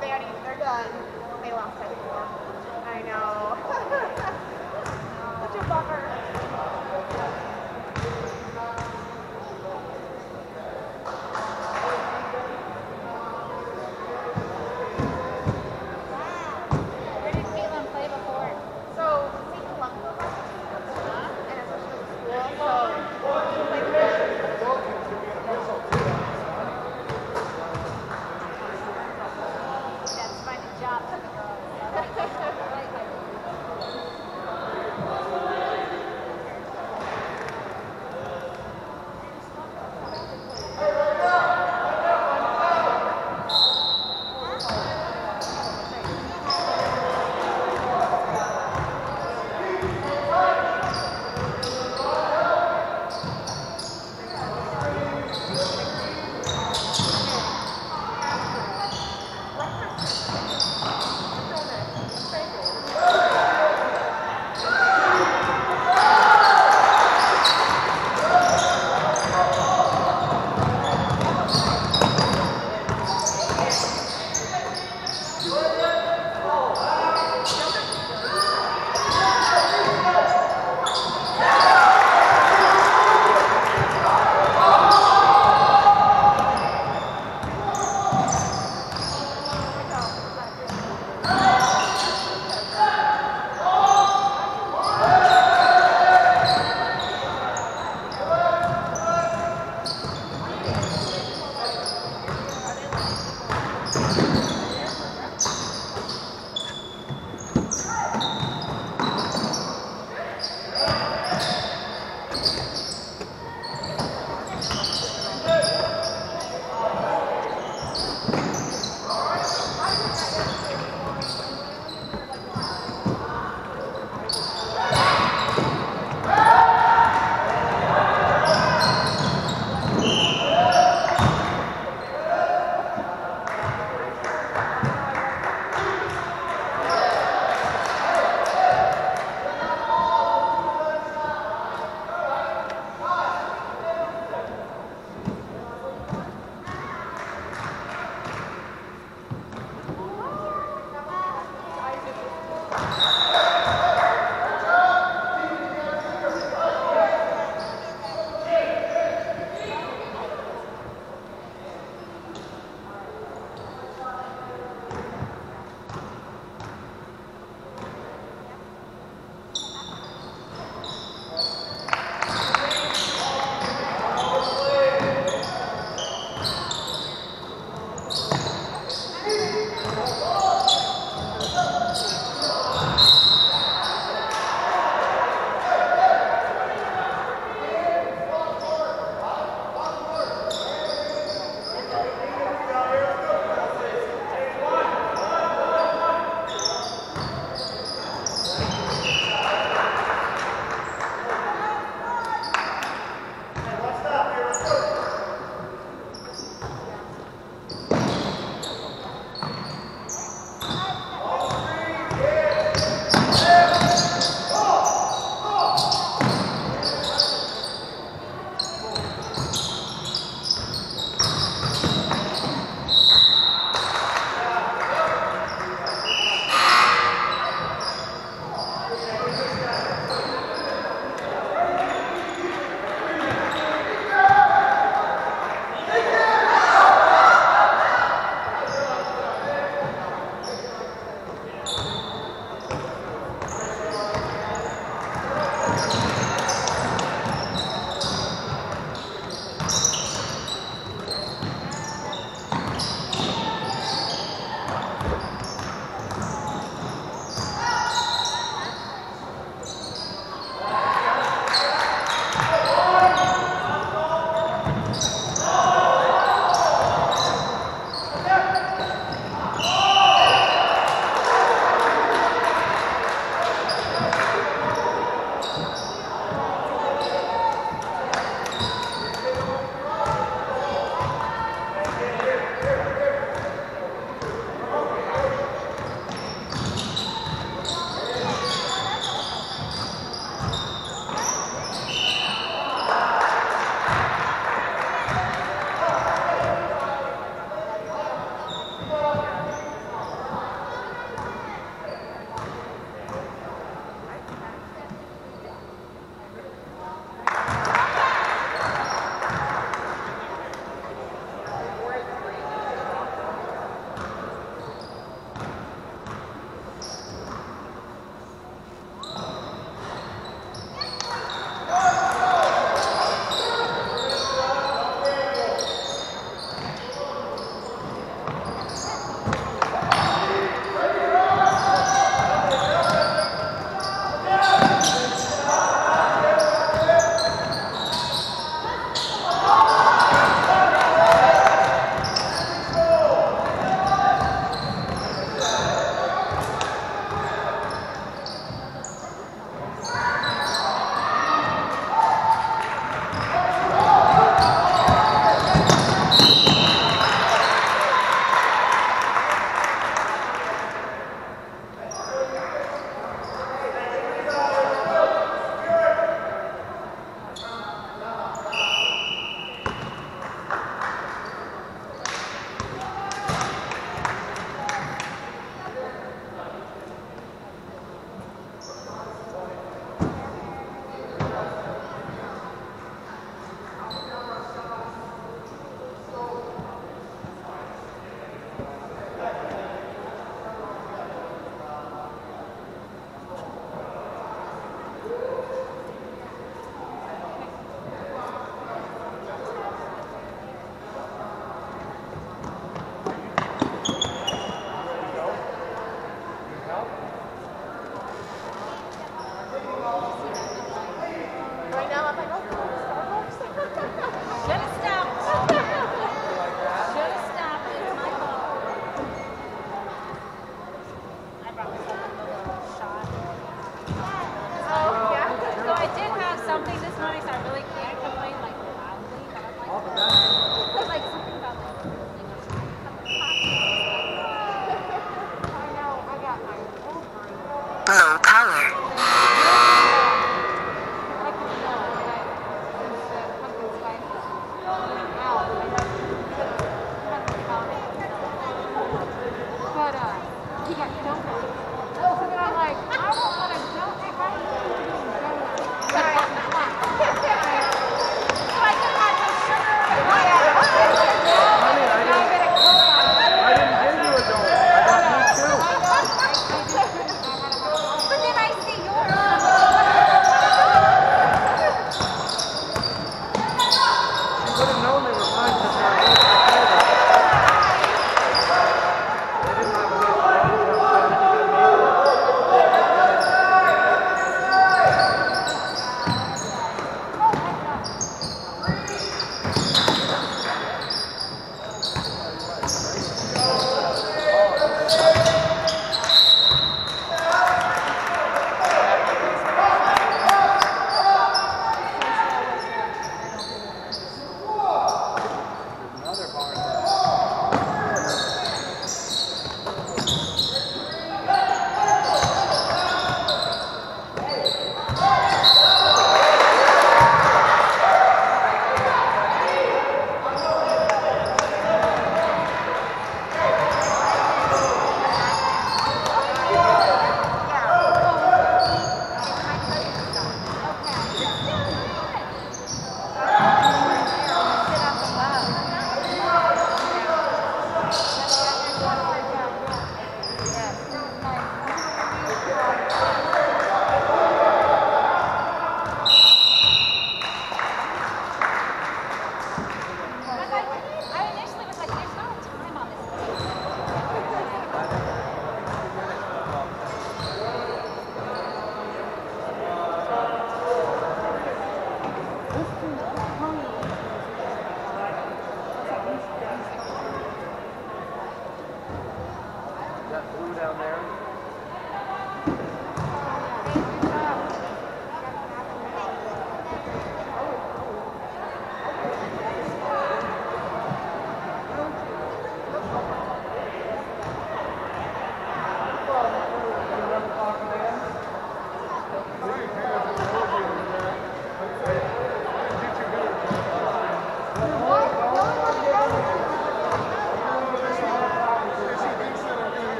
They're done. They lost by. I know.